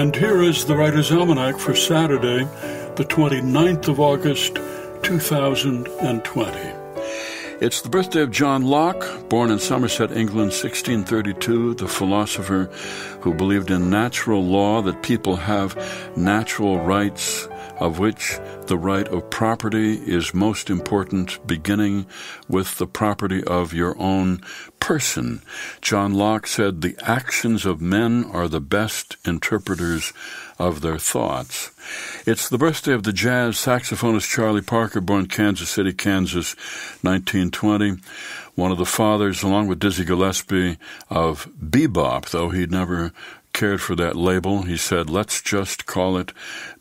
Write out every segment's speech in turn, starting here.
And here is the Writer's Almanac for Saturday, the 29th of August, 2020. It's the birthday of John Locke, born in Somerset, England, 1632, the philosopher who believed in natural law, that people have natural rights, of which the right of property is most important, beginning with the property of your own person. John Locke said, The actions of men are the best interpreters of their thoughts. It's the birthday of the jazz saxophonist Charlie Parker, born Kansas City, Kansas, 1920. One of the fathers, along with Dizzy Gillespie, of bebop, though he'd never cared for that label. He said, let's just call it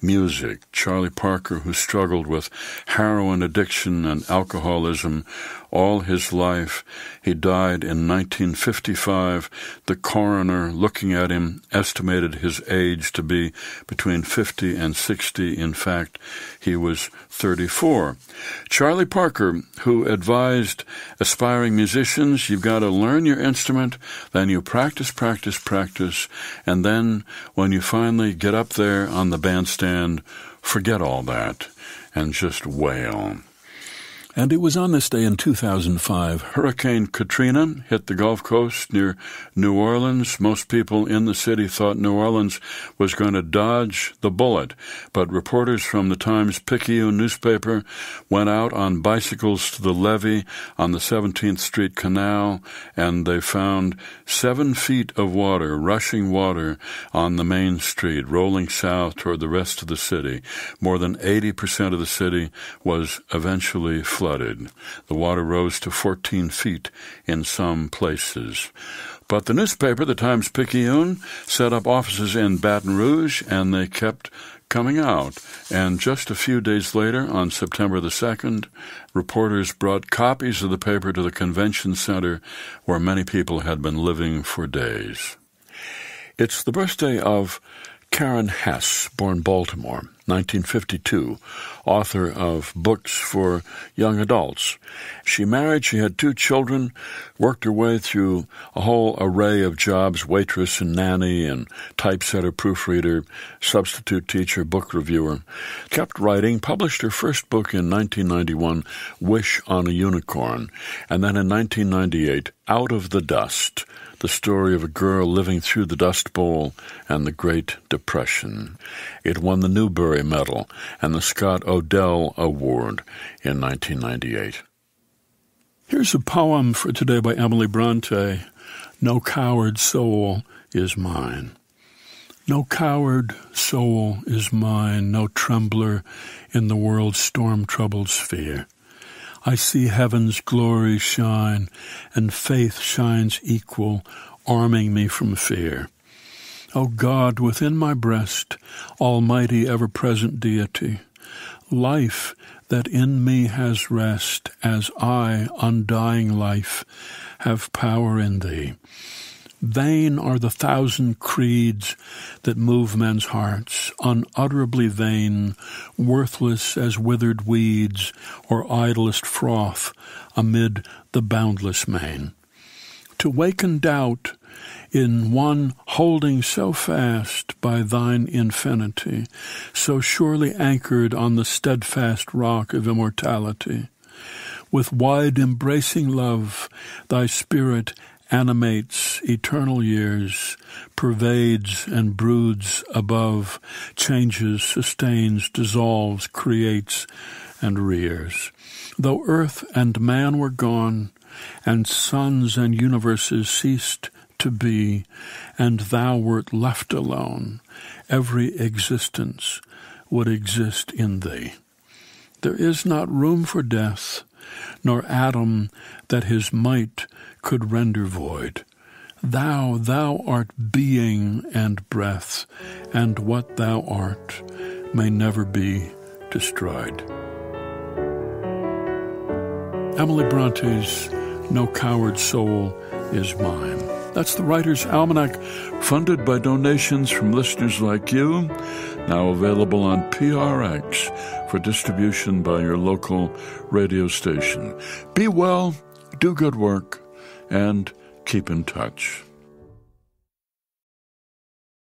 music. Charlie Parker, who struggled with heroin addiction and alcoholism all his life, he died in 1955. The coroner, looking at him, estimated his age to be between 50 and 60. In fact, he was 34. Charlie Parker, who advised aspiring musicians, you've got to learn your instrument, then you practice, practice, practice, and then when you finally get up there on the bandstand, forget all that and just wail. And it was on this day in 2005, Hurricane Katrina hit the Gulf Coast near New Orleans. Most people in the city thought New Orleans was going to dodge the bullet, but reporters from the Times Picayune newspaper went out on bicycles to the levee on the 17th Street Canal, and they found seven feet of water, rushing water, on the main street, rolling south toward the rest of the city. More than 80% of the city was eventually flooded flooded. The water rose to 14 feet in some places. But the newspaper, the Times Picayune, set up offices in Baton Rouge and they kept coming out. And just a few days later, on September the 2nd, reporters brought copies of the paper to the convention center where many people had been living for days. It's the birthday of Karen Hesse, born Baltimore. 1952, author of books for young adults. She married, she had two children, worked her way through a whole array of jobs waitress and nanny and typesetter, proofreader, substitute teacher, book reviewer. Kept writing, published her first book in 1991, Wish on a Unicorn, and then in 1998, Out of the Dust the story of a girl living through the Dust Bowl and the Great Depression. It won the Newbery Medal and the Scott O'Dell Award in 1998. Here's a poem for today by Emily Bronte No coward soul is mine. No coward soul is mine, no trembler in the world's storm troubled sphere. I see heaven's glory shine, and faith shines equal, arming me from fear. O God, within my breast, almighty ever present deity, life that in me has rest, as I, undying life, have power in thee. Vain are the thousand creeds that move men's hearts, unutterably vain, worthless as withered weeds or idlest froth amid the boundless main. To waken doubt in one holding so fast by thine infinity, so surely anchored on the steadfast rock of immortality. With wide embracing love, thy spirit animates eternal years, pervades and broods above, changes, sustains, dissolves, creates, and rears. Though earth and man were gone, and suns and universes ceased to be, and thou wert left alone, every existence would exist in thee. There is not room for death, nor atom that his might could render void. Thou, thou art being and breath, and what thou art may never be destroyed. Emily Bronte's No Coward Soul is Mine. That's the Writer's Almanac, funded by donations from listeners like you, now available on PRX for distribution by your local radio station. Be well, do good work, and keep in touch.